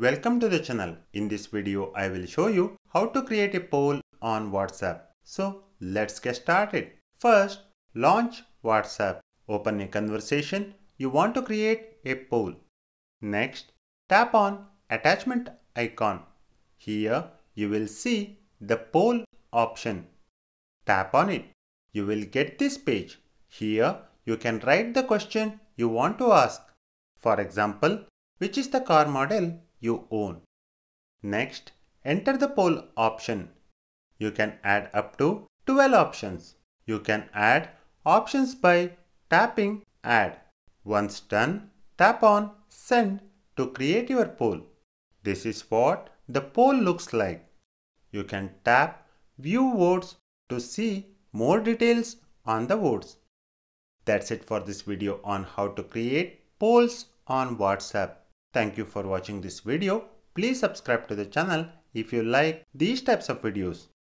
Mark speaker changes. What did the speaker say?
Speaker 1: Welcome to the channel. In this video, I will show you how to create a poll on WhatsApp. So let's get started. First, launch WhatsApp. Open a conversation. You want to create a poll. Next, tap on attachment icon. Here, you will see the poll option. Tap on it. You will get this page. Here, you can write the question you want to ask. For example, which is the car model you own? Next, enter the poll option. You can add up to 12 options. You can add options by tapping add. Once done, tap on send to create your poll. This is what the poll looks like. You can tap view votes to see more details on the votes. That's it for this video on how to create polls on WhatsApp. Thank you for watching this video. Please subscribe to the channel if you like these types of videos.